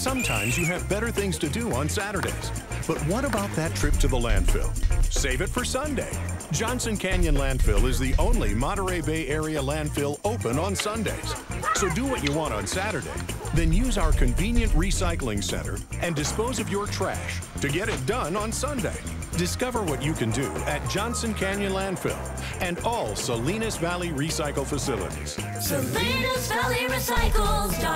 Sometimes you have better things to do on Saturdays. But what about that trip to the landfill? Save it for Sunday. Johnson Canyon Landfill is the only Monterey Bay area landfill open on Sundays. So do what you want on Saturday, then use our convenient recycling center and dispose of your trash to get it done on Sunday. Discover what you can do at Johnson Canyon Landfill and all Salinas Valley Recycle facilities. SalinasValleyRecycles.org